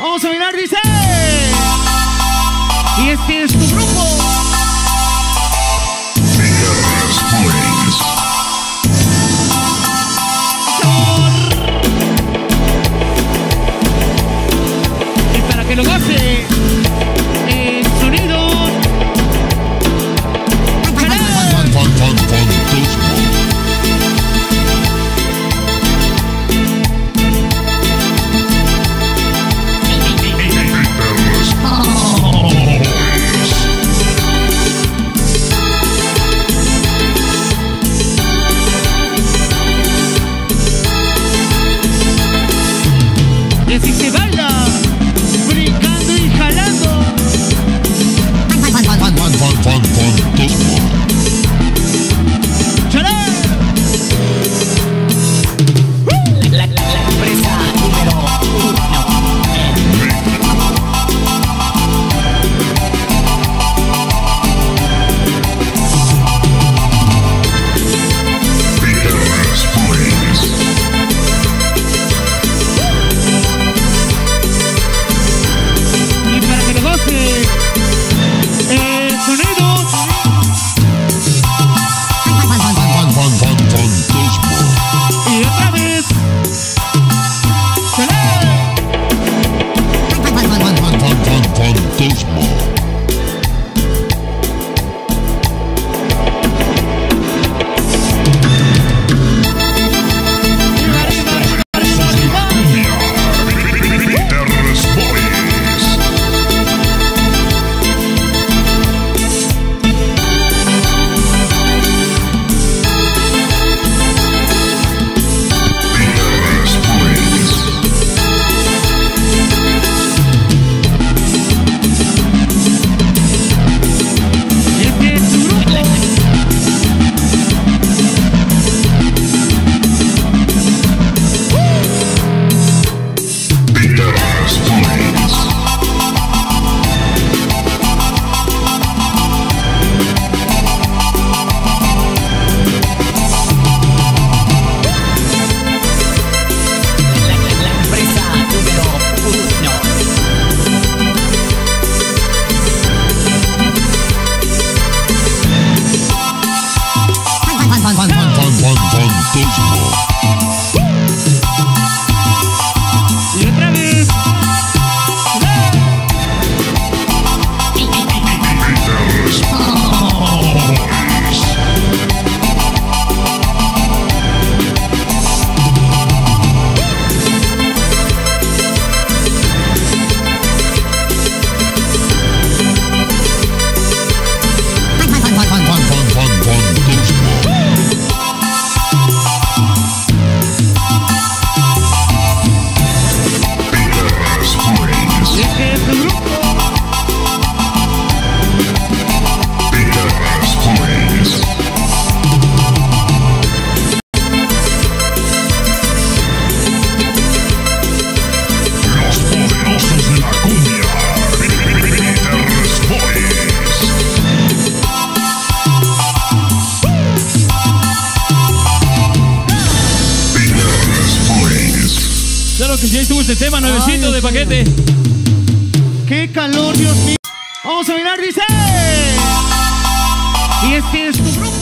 Vamos a mirar, dice. Y este es tu grupo. Y así se que ahí estuvo este tema, nuevecito Ay, de paquete. ¡Qué calor, Dios mío! Vamos a mirar, dice. Y este es tu grupo.